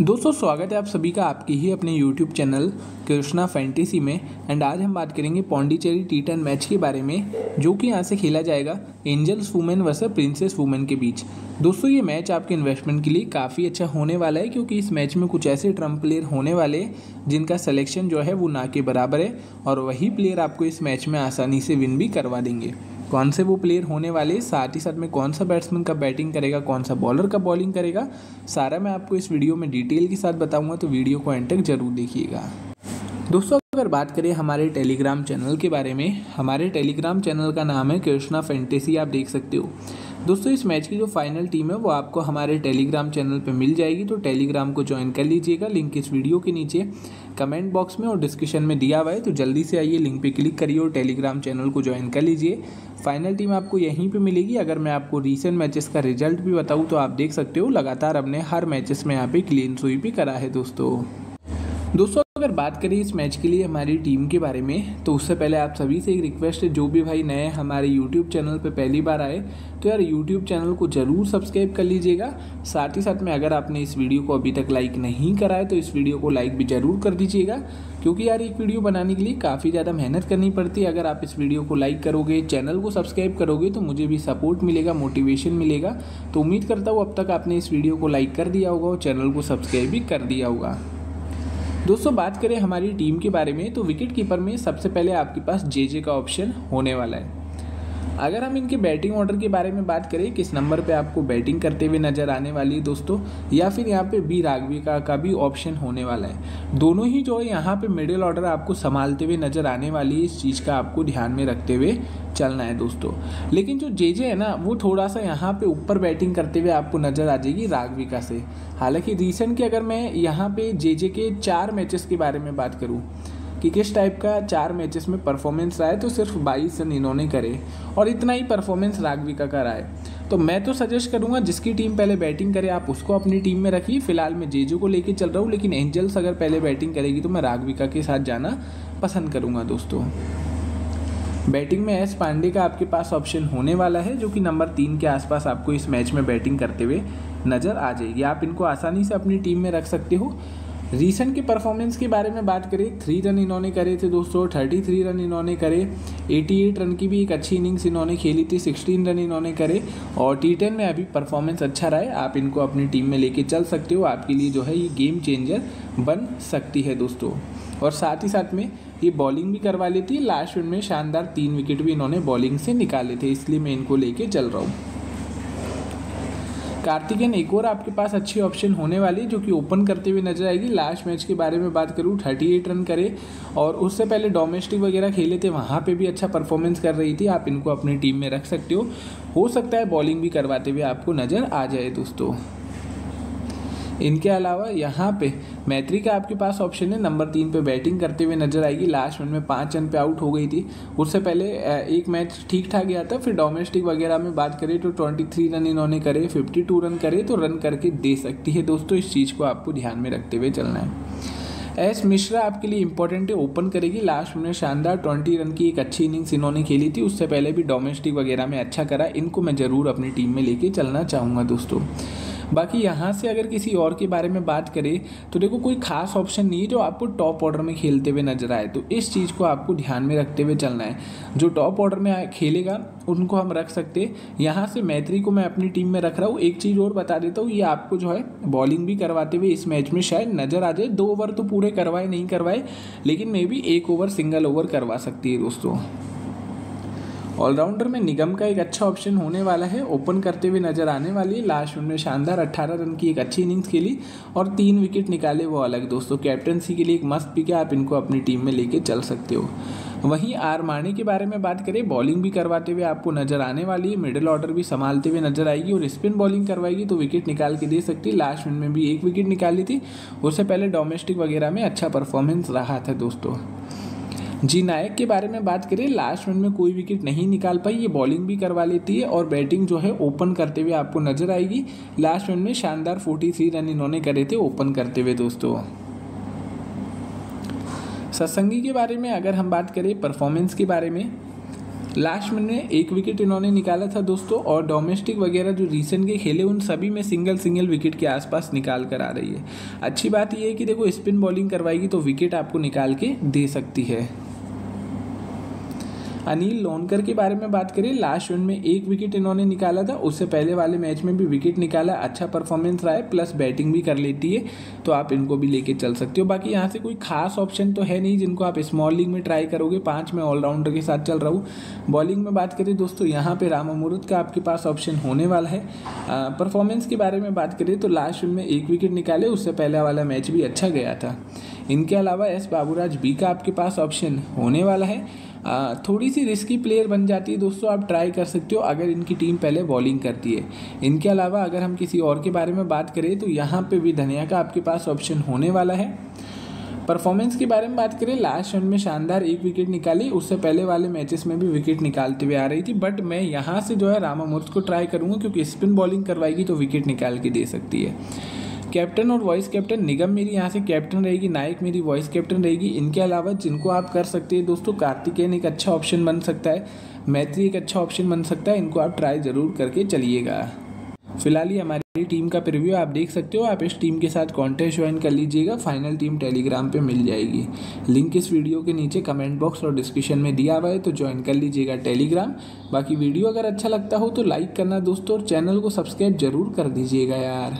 दोस्तों, स्वागत है आप सभी का आपके ही अपने YouTube चैनल कृष्णा फैंटेसी में। एंड आज हम बात करेंगे पौंडीचेरी टी टेन मैच के बारे में, जो कि यहाँ से खेला जाएगा Angels women versus Princess women के बीच। दोस्तों, ये मैच आपके इन्वेस्टमेंट के लिए काफ़ी अच्छा होने वाला है, क्योंकि इस मैच में कुछ ऐसे ट्रंप प्लेयर होने वाले जिनका सिलेक्शन जो है वो ना के बराबर है, और वही प्लेयर आपको इस मैच में आसानी से विन भी करवा देंगे। कौन से वो प्लेयर होने वाले, साथ ही साथ में कौन सा बैट्समैन का बैटिंग करेगा, कौन सा बॉलर का बॉलिंग करेगा, सारा मैं आपको इस वीडियो में डिटेल के साथ बताऊँगा तो वीडियो को एंड तक ज़रूर देखिएगा। दोस्तों, अगर बात करें हमारे टेलीग्राम चैनल के बारे में, हमारे टेलीग्राम चैनल का नाम है कृष्णा फैंटेसी आप देख सकते हो। दोस्तों, इस मैच की जो फाइनल टीम है, वो आपको हमारे टेलीग्राम चैनल पे मिल जाएगी तो टेलीग्राम को ज्वाइन कर लीजिएगा लिंक इस वीडियो के नीचे। कमेंट बॉक्स में और डिस्क्रिप्शन में दिया हुआ है तो जल्दी से आइए लिंक पे क्लिक करिए और टेलीग्राम चैनल को ज्वाइन कर लीजिए। फाइनल टीम आपको यहीं पे मिलेगी। अगर मैं आपको रीसेंट मैचेस का रिज़ल्ट भी बताऊँ तो आप देख सकते हो, लगातार अपने हर मैचेस में यहाँ पे क्लीन स्वीप भी करा है दोस्तों। दोस्तों अगर बात करें इस मैच के लिए हमारी टीम के बारे में तो उससे पहले आप सभी से एक रिक्वेस्ट है, जो भी भाई नए हमारे यूट्यूब चैनल पर पहली बार आए तो यार यूट्यूब चैनल को ज़रूर सब्सक्राइब कर लीजिएगा। साथ ही साथ में अगर आपने इस वीडियो को अभी तक लाइक नहीं करा है तो इस वीडियो को लाइक भी ज़रूर कर दीजिएगा। क्योंकि यार एक वीडियो बनाने के लिए काफ़ी ज़्यादा मेहनत करनी पड़ती है। अगर आप इस वीडियो को लाइक करोगे चैनल को सब्सक्राइब करोगे तो मुझे भी सपोर्ट मिलेगा मोटिवेशन मिलेगा। तो उम्मीद करता हूँ अब तक आपने इस वीडियो को लाइक कर दिया होगा और चैनल को सब्सक्राइब भी कर दिया होगा। दोस्तों, बात करें हमारी टीम के बारे में तो विकेट कीपर में सबसे पहले आपके पास जे जे का ऑप्शन होने वाला है। अगर हम इनके बैटिंग ऑर्डर के बारे में बात करें, किस नंबर पे आपको बैटिंग करते हुए नज़र आने वाली है दोस्तों, या फिर यहाँ पे बी राघविका का भी ऑप्शन होने वाला है। दोनों ही जो है, यहाँ पे मिडिल ऑर्डर आपको संभालते हुए नज़र आने वाली है, इस चीज़ का आपको ध्यान में रखते हुए चलना है दोस्तों। लेकिन जो जे जे है ना, वो थोड़ा सा यहाँ पे ऊपर बैटिंग करते हुए आपको नज़र आ जाएगी राघविका से। हालाँकि रिसेंट के अगर मैं यहाँ पे जे जे के चार मैचेस के बारे में बात करूँ कि किस टाइप का चार मैचेस में परफॉर्मेंस रहा है तो सिर्फ़ बाईस रन इन्होंने करे और इतना ही परफॉर्मेंस राघविका का रहा है तो मैं तो सजेस्ट करूँगा, जिसकी टीम पहले बैटिंग करे, आप उसको अपनी टीम में रखिए। फ़िलहाल मैं जेजू को लेके चल रहा हूँ, लेकिन एंजल्स अगर पहले बैटिंग करेगी तो मैं राघविका के साथ जाना पसंद करूँगा दोस्तों। बैटिंग में एस पांडे का आपके पास ऑप्शन होने वाला है, जो कि नंबर तीन के आसपास आपको इस मैच में बैटिंग करते हुए नज़र आ जाएगी। आप इनको आसानी से अपनी टीम में रख सकते हो। रीसेंट की परफॉर्मेंस के बारे में बात करें थ्री रन इन्होंने करे थे दोस्तों थर्टी थ्री रन इन्होंने करे एटी एट रन की भी एक अच्छी इनिंग्स इन्होंने खेली थी सिक्सटीन रन इन्होंने करे और टी टेन में अभी परफॉर्मेंस अच्छा रहा है। आप इनको अपनी टीम में लेके चल सकते हो। आपके लिए जो है ये गेम चेंजर बन सकती है दोस्तों। और साथ ही साथ में ये बॉलिंग भी करवा लेती है। लास्ट में शानदार तीन विकेट भी इन्होंने बॉलिंग से निकाले थे, इसलिए मैं इनको लेके चल रहा हूँ। कार्तिकेन एक और आपके पास अच्छी ऑप्शन होने वाली, जो कि ओपन करते हुए नज़र आएगी। लास्ट मैच के बारे में बात करूँ थर्टी एट रन करे। और उससे पहले डोमेस्टिक वगैरह खेले थे, वहाँ पर भी अच्छा परफॉर्मेंस कर रही थी। आप इनको अपनी टीम में रख सकते हो। हो सकता है बॉलिंग भी करवाते हुए आपको नज़र आ जाए दोस्तों। इनके अलावा यहाँ पे मैत्री का आपके पास ऑप्शन है। नंबर तीन पे बैटिंग करते हुए नज़र आएगी। लास्ट मिनट में पाँच रन पे आउट हो गई थी। उससे पहले एक मैच ठीक ठाक गया था। फिर डोमेस्टिक वगैरह में बात करें तो ट्वेंटी थ्री रन इन्होंने करे फिफ्टी टू रन करे तो रन करके दे सकती है। दोस्तों, इस चीज़ को आपको ध्यान में रखते हुए चलना है। एस मिश्रा आपके लिए इंपॉर्टेंट है। ओपन करेगी। लास्ट में शानदार ट्वेंटी रन की एक अच्छी इनिंग्स इन्होंने खेली थी। उससे पहले भी डोमेस्टिक वगैरह में अच्छा करा। इनको मैं ज़रूर अपनी टीम में लेके चलना चाहूँगा, दोस्तों। बाकी यहाँ से अगर किसी और के बारे में बात करें तो देखो कोई खास ऑप्शन नहीं है जो आपको टॉप ऑर्डर में खेलते हुए नज़र आए। तो इस चीज़ को आपको ध्यान में रखते हुए चलना है। जो टॉप ऑर्डर में खेलेगा, उनको हम रख सकते यहाँ से मैत्री को मैं अपनी टीम में रख रहा हूँ। एक चीज़ और बता देता हूँ, ये आपको जो है बॉलिंग भी करवाते हुए इस मैच में शायद नज़र आ जाए। दो ओवर तो पूरे करवाए, नहीं करवाए, लेकिन मे भी एक ओवर सिंगल ओवर करवा सकती है दोस्तों। ऑलराउंडर में निगम का एक अच्छा ऑप्शन होने वाला है। ओपन करते हुए नज़र आने वाली है लास्ट में शानदार 18 रन की एक अच्छी इनिंग्स खेली और तीन विकेट निकाले वो अलग। दोस्तों, कैप्टनसी के लिए एक मस्त पिक है, आप इनको अपनी टीम में लेके चल सकते हो। वहीं आर माणी के बारे में बात करें, बॉलिंग भी करवाते हुए आपको नज़र आने वाली है। मिडिल ऑर्डर भी संभालते हुए नज़र आएगी और स्पिन बॉलिंग करवाएगी तो विकेट निकाल के दे सकती है। लास्ट मिनट में भी एक विकेट निकाली थी। उससे पहले डोमेस्टिक वगैरह में अच्छा परफॉर्मेंस रहा था, दोस्तों। जी नायक के बारे में बात करें लास्ट मिनट में कोई विकेट नहीं निकाल पाई, ये बॉलिंग भी करवा लेती है और बैटिंग जो है ओपन करते हुए आपको नज़र आएगी। लास्ट मिनट में शानदार 43 रन इन्होंने करे थे ओपन करते हुए दोस्तों। सत्संगी के बारे में अगर हम बात करें परफॉर्मेंस के बारे में लास्ट मिनट में एक विकेट इन्होंने निकाला था दोस्तों और डोमेस्टिक वगैरह जो रिसेंट के खेले, उन सभी में सिंगल सिंगल विकेट के आसपास निकाल कर आ रही है। अच्छी बात यह है कि देखो स्पिन बॉलिंग करवाएगी तो विकेट आपको निकाल के दे सकती है। अनिल लोनकर के बारे में बात करें लास्ट वन में एक विकेट इन्होंने निकाला था। उससे पहले वाले मैच में भी विकेट निकाला। अच्छा परफॉर्मेंस रहा है प्लस बैटिंग भी कर लेती है। तो आप इनको भी लेके चल सकते हो। बाकी यहाँ से कोई खास ऑप्शन तो है नहीं जिनको आप स्मॉल लीग में ट्राई करोगे। पाँच में ऑलराउंडर के साथ चल रहा हूँ। बॉलिंग में बात करें दोस्तों, यहाँ पर राम अमूर्त का आपके पास ऑप्शन होने वाला है। परफॉर्मेंस के बारे में बात करें तो लास्ट वन में एक विकेट निकाले। उससे पहले वाला मैच भी अच्छा गया था। इनके अलावा एस बाबूराज बी का आपके पास ऑप्शन होने वाला है। थोड़ी सी रिस्की प्लेयर बन जाती है दोस्तों, आप ट्राई कर सकते हो अगर इनकी टीम पहले बॉलिंग करती है। इनके अलावा अगर हम किसी और के बारे में बात करें तो यहाँ पे भी धनिया का आपके पास ऑप्शन होने वाला है। परफॉर्मेंस के बारे में बात करें लास्ट रन में शानदार एक विकेट निकाली, उससे पहले वाले मैचेस में भी विकेट निकालते हुए आ रही थी बट मैं यहाँ से जो है रामा रामामूर्त को ट्राई करूँगा, क्योंकि स्पिन बॉलिंग करवाएगी तो विकेट निकाल के दे सकती है। कैप्टन और वॉइस कैप्टन निगम मेरी यहाँ से कैप्टन रहेगी, नायक मेरी वॉइस कैप्टन रहेगी। इनके अलावा जिनको आप कर सकते हैं दोस्तों, कार्तिकेयन एक अच्छा ऑप्शन बन सकता है, मैत्री एक अच्छा ऑप्शन बन सकता है, इनको आप ट्राई ज़रूर करके चलिएगा। फ़िलहाल ही हमारी टीम का प्रिव्यू आप देख सकते हो, आप इस टीम के साथ कॉन्टेस्ट ज्वाइन कर लीजिएगा फाइनल टीम टेलीग्राम पे मिल जाएगी। लिंक इस वीडियो के नीचे कमेंट बॉक्स और डिस्क्रिप्शन में दिया हुआ है तो ज्वाइन कर लीजिएगा टेलीग्राम बाकी वीडियो अगर अच्छा लगता हो तो लाइक करना दोस्तों, और चैनल को सब्सक्राइब ज़रूर कर दीजिएगा यार।